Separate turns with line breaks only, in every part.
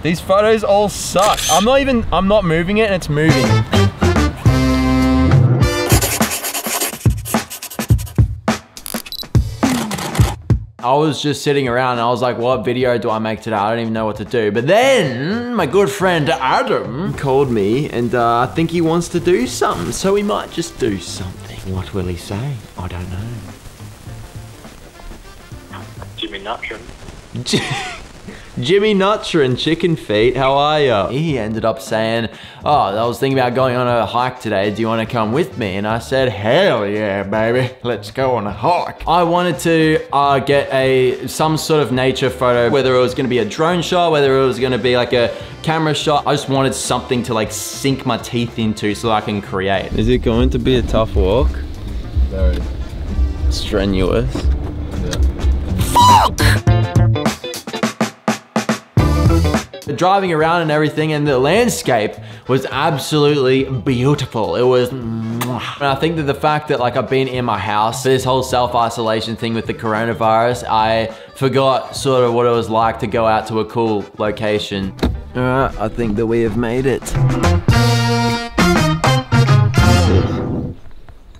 These photos all suck. I'm not even, I'm not moving it and it's moving. I was just sitting around and I was like, what video do I make today? I don't even know what to do. But then my good friend Adam called me and uh, I think he wants to do something. So we might just do something. What will he say? I don't know.
Jimmy Nutrin.
Jimmy Nutcher and Chicken Feet, how are ya? He ended up saying, oh, I was thinking about going on a hike today. Do you want to come with me? And I said, hell yeah, baby. Let's go on a hike. I wanted to uh, get a some sort of nature photo, whether it was going to be a drone shot, whether it was going to be like a camera shot. I just wanted something to like sink my teeth into so I can create. Is it going to be a tough walk?
Very.
Strenuous.
Yeah.
Driving around and everything and the landscape was absolutely beautiful. It was, and I think that the fact that like I've been in my house, this whole self-isolation thing with the coronavirus, I forgot sort of what it was like to go out to a cool location. All right, I think that we have made it.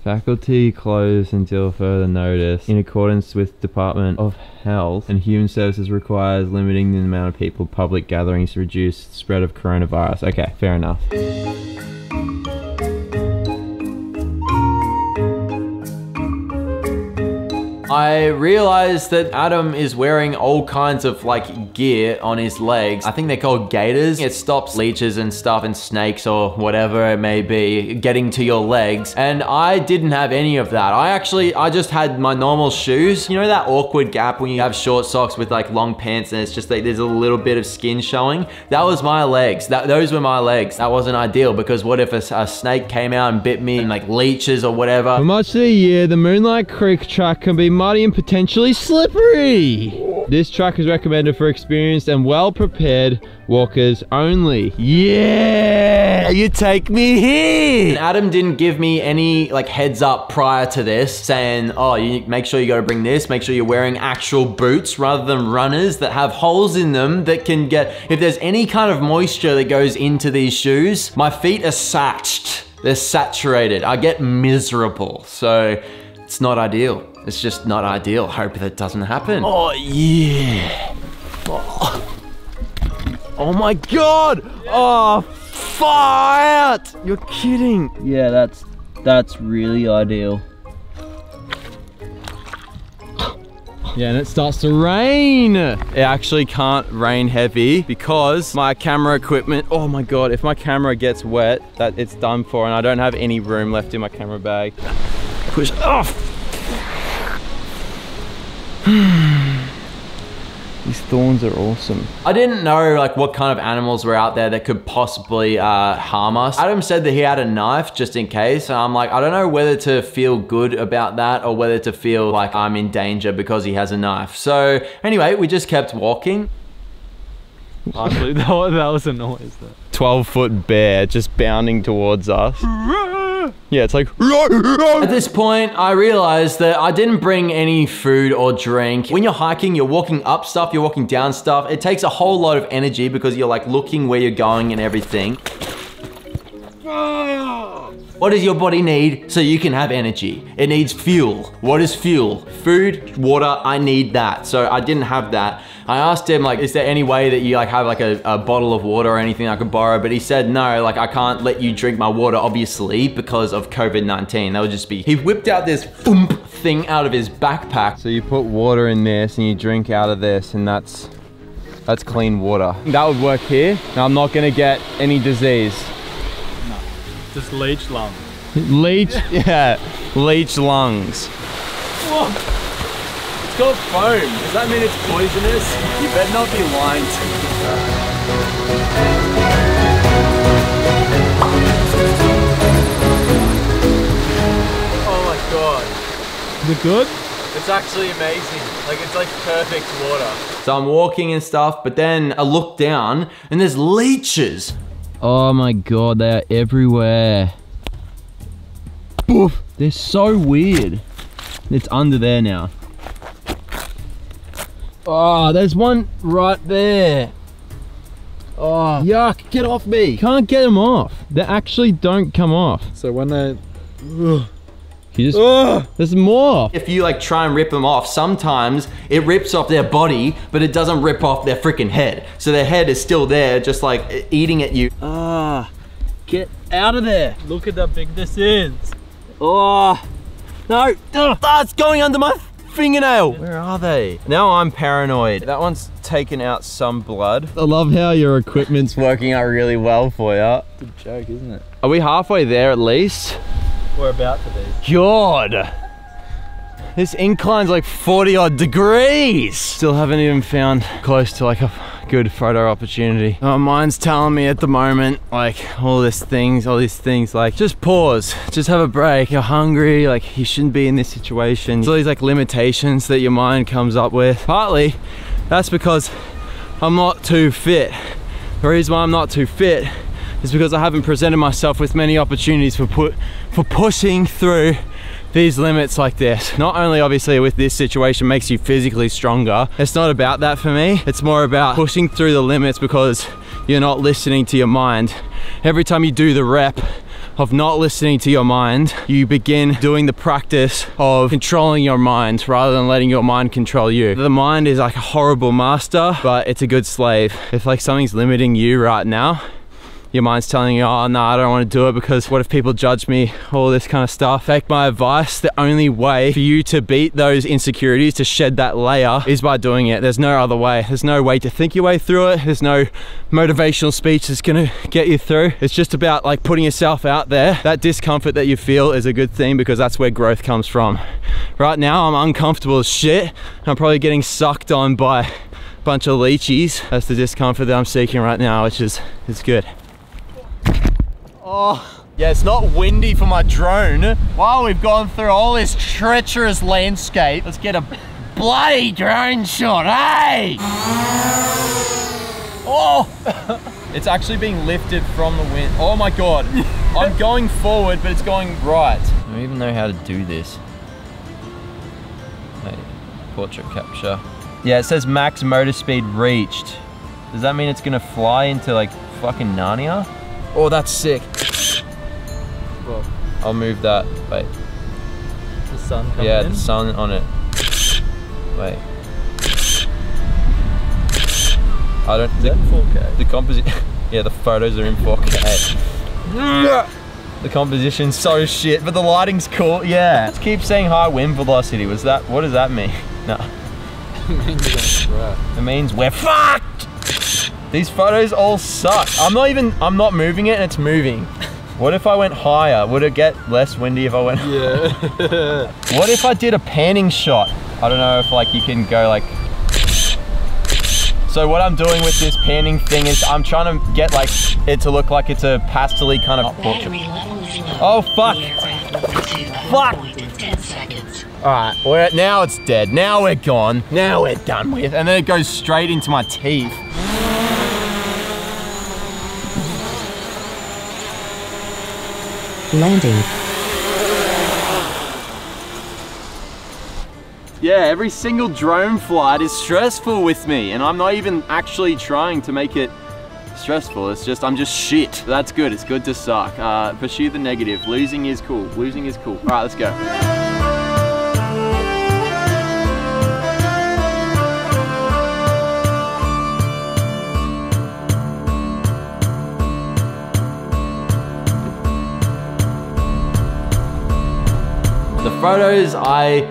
Faculty closed until further notice in accordance with Department of Health and Human Services requires limiting the amount of people public gatherings to reduce spread of coronavirus. Okay, fair enough. I realized that Adam is wearing all kinds of like gear on his legs. I think they're called gaiters. It stops leeches and stuff and snakes or whatever it may be getting to your legs. And I didn't have any of that. I actually, I just had my normal shoes. You know that awkward gap when you have short socks with like long pants and it's just like there's a little bit of skin showing? That was my legs. That Those were my legs. That wasn't ideal because what if a, a snake came out and bit me and like leeches or whatever? For much of the year, the Moonlight Creek track can be muddy and potentially slippery. This track is recommended for experienced and well-prepared walkers only. Yeah, you take me here. And Adam didn't give me any like heads up prior to this saying, oh, you make sure you gotta bring this, make sure you're wearing actual boots rather than runners that have holes in them that can get, if there's any kind of moisture that goes into these shoes, my feet are satched. They're saturated. I get miserable. So it's not ideal. It's just not ideal. Hope that doesn't happen. Oh, yeah. Oh, oh my God. Oh, fight. You're kidding. Yeah, that's, that's really ideal. Yeah, and it starts to rain. It actually can't rain heavy because my camera equipment, oh my God, if my camera gets wet, that it's done for and I don't have any room left in my camera bag. Push off. Thorns are awesome. I didn't know like what kind of animals were out there that could possibly uh, harm us. Adam said that he had a knife just in case. And I'm like, I don't know whether to feel good about that or whether to feel like I'm in danger because he has a knife. So anyway, we just kept walking.
Actually, that was a noise.
12 foot bear just bounding towards us. Yeah, it's like. At this point, I realized that I didn't bring any food or drink. When you're hiking, you're walking up stuff, you're walking down stuff. It takes a whole lot of energy because you're like looking where you're going and everything. Ah, What does your body need so you can have energy? It needs fuel. What is fuel? Food, water, I need that. So I didn't have that. I asked him like, is there any way that you like have like a, a bottle of water or anything I could borrow? But he said, no, like I can't let you drink my water, obviously, because of COVID-19. That would just be, he whipped out this foomp thing out of his backpack. So you put water in this and you drink out of this and that's, that's clean water. That would work here. Now I'm not gonna get any disease.
Just leech lung.
Leech, yeah, leech lungs.
Whoa. It's got foam. Does that mean it's poisonous? You better not be lying to me. Oh my god.
Is it good?
It's actually amazing. Like it's like perfect water.
So I'm walking and stuff, but then I look down and there's leeches. Oh my god, they are everywhere. Boof! They're so weird. It's under there now. Oh, there's one right there. Oh, yuck, get off me. Can't get them off. They actually don't come off.
So when they...
You just,
Ugh.
there's more. If you like try and rip them off, sometimes it rips off their body, but it doesn't rip off their freaking head. So their head is still there, just like eating at you.
Ah, get out of there. Look at how big this is. Oh, no.
Ah, it's going under my fingernail. Where are they? Now I'm paranoid. That one's taken out some blood. I love how your equipment's working out really well for you.
A joke, isn't it?
Are we halfway there at least?
We're about to be.
God. This incline's like 40 odd degrees. Still haven't even found close to like a good photo opportunity. My mind's telling me at the moment, like all these things, all these things, like just pause, just have a break. You're hungry, like you shouldn't be in this situation. It's all these like limitations that your mind comes up with. Partly, that's because I'm not too fit. The reason why I'm not too fit is because I haven't presented myself with many opportunities for put for pushing through these limits like this. Not only obviously with this situation makes you physically stronger, it's not about that for me. It's more about pushing through the limits because you're not listening to your mind. Every time you do the rep of not listening to your mind, you begin doing the practice of controlling your mind rather than letting your mind control you. The mind is like a horrible master, but it's a good slave. If like something's limiting you right now, your mind's telling you, oh no, I don't want to do it because what if people judge me, all this kind of stuff. Take my advice, the only way for you to beat those insecurities, to shed that layer, is by doing it. There's no other way. There's no way to think your way through it. There's no motivational speech that's gonna get you through. It's just about like putting yourself out there. That discomfort that you feel is a good thing because that's where growth comes from. Right now, I'm uncomfortable as shit. I'm probably getting sucked on by a bunch of leechies. That's the discomfort that I'm seeking right now, which is, is good. Oh, yeah, it's not windy for my drone. While we've gone through all this treacherous landscape, let's get a bloody drone shot, hey! Oh! it's actually being lifted from the wind. Oh my God. I'm going forward, but it's going right. I don't even know how to do this. Wait, portrait capture. Yeah, it says max motor speed reached. Does that mean it's gonna fly into like fucking Narnia? Oh, that's sick. I'll move that. Wait.
the sun coming
yeah,
in.
the sun on it. Wait. I don't.
Is
The,
that 4K?
the composition. yeah, the photos are in 4K. the composition's so shit, but the lighting's cool. Yeah. It keep saying high wind velocity. Was that? What does that mean? No. It means we're fucked. These photos all suck. I'm not even. I'm not moving it, and it's moving. What if I went higher? Would it get less windy if I went?
Yeah.
What if I did a panning shot? I don't know if like you can go like. So what I'm doing with this panning thing is I'm trying to get like it to look like it's a pastely kind of portrait.
Battery level is low.
Oh fuck! Fuck.
Fuck! In 10 seconds.
Alright, we're now it's dead. Now we're gone. Now we're done with. And then it goes straight into my teeth.
Landing.
Yeah, every single drone flight is stressful with me, and I'm not even actually trying to make it stressful. It's just, I'm just shit. That's good, it's good to suck. Uh, pursue the negative. Losing is cool. Losing is cool. All right, let's go. The photos, I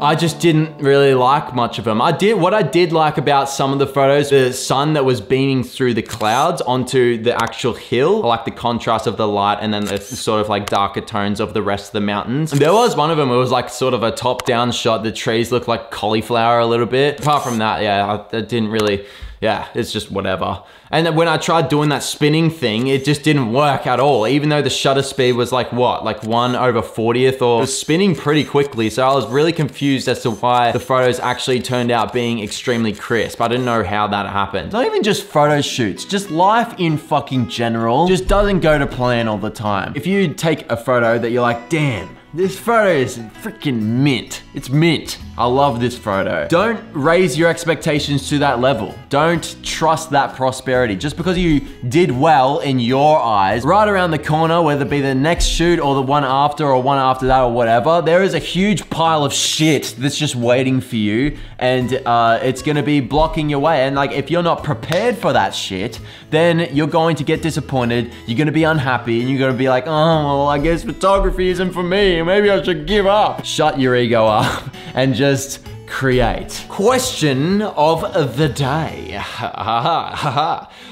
I just didn't really like much of them. I did what I did like about some of the photos, the sun that was beaming through the clouds onto the actual hill, I like the contrast of the light and then the sort of like darker tones of the rest of the mountains. There was one of them, it was like sort of a top-down shot. The trees looked like cauliflower a little bit. Apart from that, yeah, I, I didn't really yeah, it's just whatever. And then when I tried doing that spinning thing, it just didn't work at all. Even though the shutter speed was like what, like one over 40th or it was spinning pretty quickly. So I was really confused as to why the photos actually turned out being extremely crisp. I didn't know how that happened. Not even just photo shoots, just life in fucking general just doesn't go to plan all the time. If you take a photo that you're like, damn, This photo is freaking mint. It's mint. I love this photo. Don't raise your expectations to that level. Don't trust that prosperity. Just because you did well in your eyes, right around the corner, whether it be the next shoot or the one after or one after that or whatever, there is a huge pile of shit that's just waiting for you and uh, it's gonna be blocking your way. And like, if you're not prepared for that shit, then you're going to get disappointed, you're gonna be unhappy, and you're gonna be like, oh, well, I guess photography isn't for me, maybe I should give up. Shut your ego up and just create. Question of the day.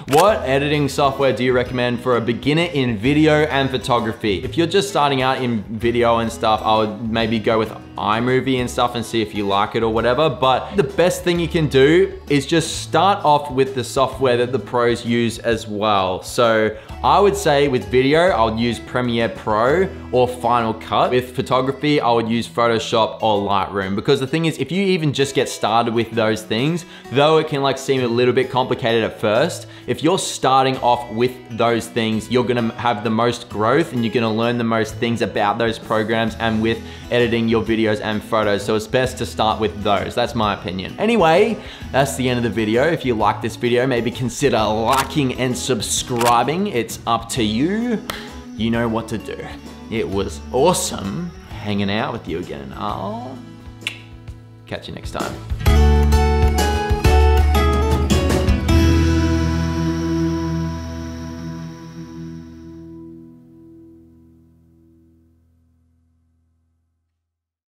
what editing software do you recommend for a beginner in video and photography? If you're just starting out in video and stuff, I would maybe go with iMovie and stuff and see if you like it or whatever. But the best thing you can do is just start off with the software that the pros use as well. So I would say with video, I would use Premiere Pro or Final Cut. With photography, I would use Photoshop or Lightroom because the thing is, if you even just get started with those things, though it can like seem a little bit complicated at first, if you're starting off with those things, you're gonna have the most growth and you're gonna learn the most things about those programs and with editing your videos and photos. So it's best to start with those. That's my opinion. Anyway, that's the end of the video. If you like this video, maybe consider liking and subscribing. It's up to you. You know what to do. It was awesome hanging out with you again. I'll catch you next time.